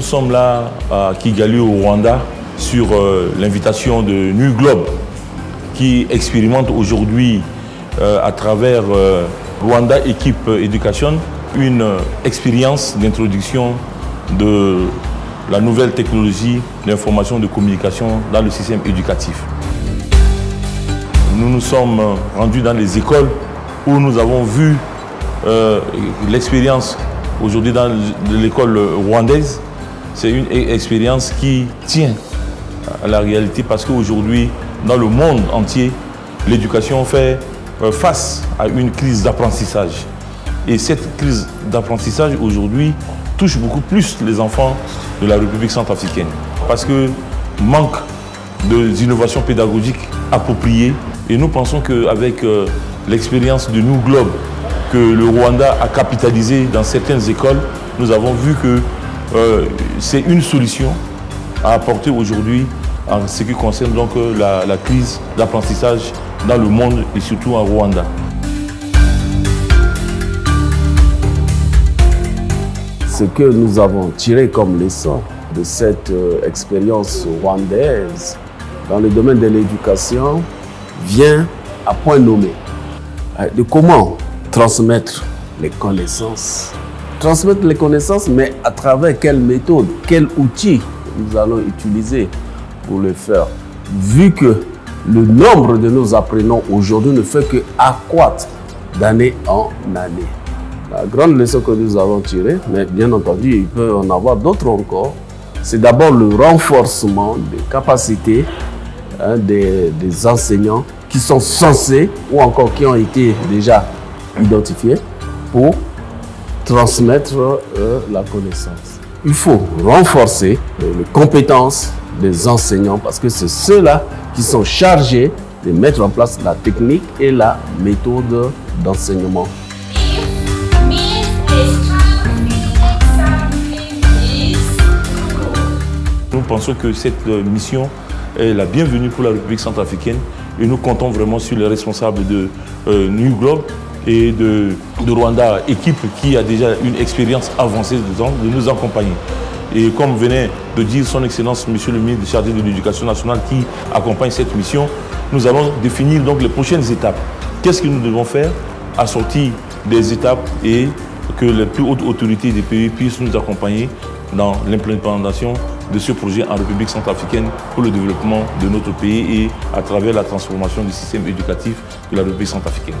Nous sommes là à Kigali au Rwanda sur euh, l'invitation de New Globe qui expérimente aujourd'hui euh, à travers euh, Rwanda Équipe Education une expérience d'introduction de la nouvelle technologie d'information de communication dans le système éducatif. Nous nous sommes rendus dans les écoles où nous avons vu l'expérience aujourd'hui dans l'école rwandaise c'est une expérience qui tient à la réalité parce qu'aujourd'hui, dans le monde entier, l'éducation fait euh, face à une crise d'apprentissage. Et cette crise d'apprentissage aujourd'hui touche beaucoup plus les enfants de la République centrafricaine. Parce que manque d'innovation pédagogique appropriée. Et nous pensons qu'avec euh, l'expérience de New Globe que le Rwanda a capitalisé dans certaines écoles, nous avons vu que euh, c'est une solution à apporter aujourd'hui en ce qui concerne donc euh, la, la crise d'apprentissage dans le monde et surtout en Rwanda. Ce que nous avons tiré comme leçon de cette euh, expérience rwandaise dans le domaine de l'éducation vient à point nommé de comment transmettre les connaissances transmettre les connaissances, mais à travers quelle méthode, quel outil nous allons utiliser pour le faire. Vu que le nombre de nos apprenants aujourd'hui ne fait que accroître d'année en année. La grande leçon que nous avons tirée, mais bien entendu, il peut en avoir d'autres encore, c'est d'abord le renforcement des capacités hein, des, des enseignants qui sont censés ou encore qui ont été déjà identifiés pour transmettre euh, la connaissance. Il faut renforcer euh, les compétences des enseignants parce que c'est ceux-là qui sont chargés de mettre en place la technique et la méthode d'enseignement. Nous pensons que cette euh, mission est la bienvenue pour la République centrafricaine et nous comptons vraiment sur les responsables de New Globe et de, Rwanda, équipe qui a déjà une expérience avancée de nous accompagner. Et comme venait de dire son Excellence, Monsieur le ministre chargé de l'Éducation nationale qui accompagne cette mission, nous allons définir donc les prochaines étapes. Qu'est-ce que nous devons faire à sortir des étapes et que les plus hautes autorités des pays puissent nous accompagner dans l'implémentation de ce projet en République centrafricaine pour le développement de notre pays et à travers la transformation du système éducatif de la République centrafricaine.